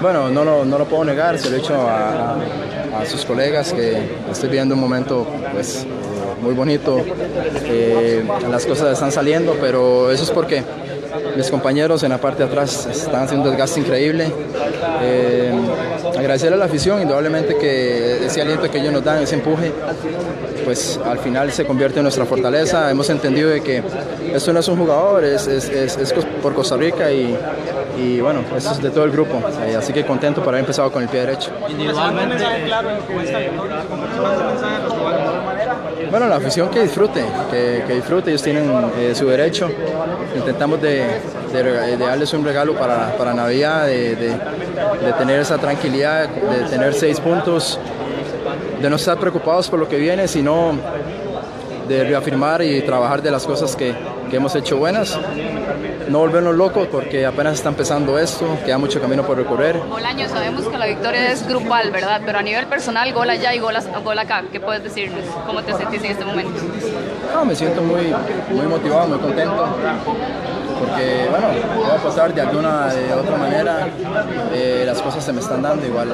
Bueno, no lo, no lo puedo negar, se lo he dicho a, sus colegas que estoy viviendo un momento pues, muy bonito, las cosas están saliendo, pero eso es porque mis compañeros en la parte de atrás están haciendo un desgaste increíble. Eh, agradecerle a la afición, indudablemente que ese aliento que ellos nos dan, ese empuje, pues al final se convierte en nuestra fortaleza. Hemos entendido de que esto no es un jugador, es, es, es, por Costa Rica y, y, bueno, eso es de todo el grupo. Eh, así que contento por haber empezado con el pie derecho. Bueno, la afición que disfrute, que, disfrute, ellos tienen eh, su derecho. Intentamos de, darles un regalo para, Navidad, de, tener esa tranquilidad, de tener seis puntos, de no estar preocupados por lo que viene, sino de reafirmar y trabajar de las cosas que, que hemos hecho buenas. No volvernos locos porque apenas está empezando esto, queda mucho camino por recorrer. Bolaño, sabemos que la victoria es grupal, ¿verdad? Pero a nivel personal, gol allá y gol, gol acá. ¿Qué puedes decirnos? ¿Cómo te sentís en este momento? No, me siento muy, muy motivado, muy contento porque bueno, va a pasar de alguna de otra manera, eh, las cosas se me están dando, igual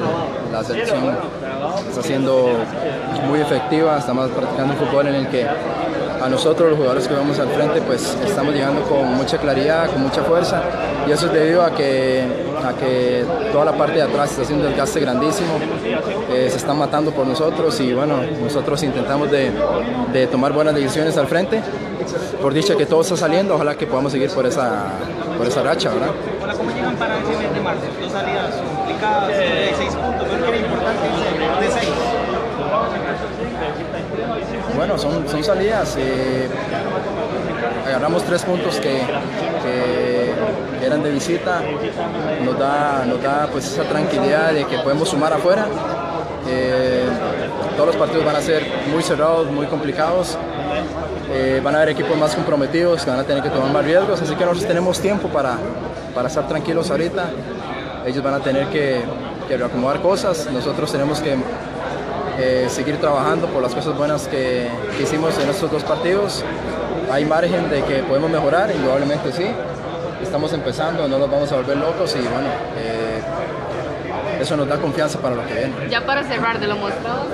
la selección está siendo muy efectiva, estamos practicando un fútbol en el que a nosotros los jugadores que vamos al frente pues estamos llegando con mucha claridad, con mucha fuerza y eso es debido a que, a que toda la parte de atrás está haciendo un desgaste grandísimo, eh, se están matando por nosotros y bueno, nosotros intentamos de, de tomar buenas decisiones al frente. Por dicha que todo está saliendo, ojalá que podamos seguir por esa, por esa racha, pero ¿qué era importante de seis? Son, son salidas. Eh, agarramos tres puntos que, que, eran de visita, nos da, nos da pues esa tranquilidad de que podemos sumar afuera. Eh, todos los partidos van a ser muy cerrados, muy complicados. Eh, van a haber equipos más comprometidos que van a tener que tomar más riesgos, así que nosotros tenemos tiempo para, para estar tranquilos ahorita. Ellos van a tener que, que reacomodar cosas, nosotros tenemos que eh, seguir trabajando por las cosas buenas que, hicimos en estos dos partidos. Hay margen de que podemos mejorar, indudablemente sí. Estamos empezando, no nos vamos a volver locos y bueno, eh, eso nos da confianza para lo que viene. Ya para cerrar de lo mostrado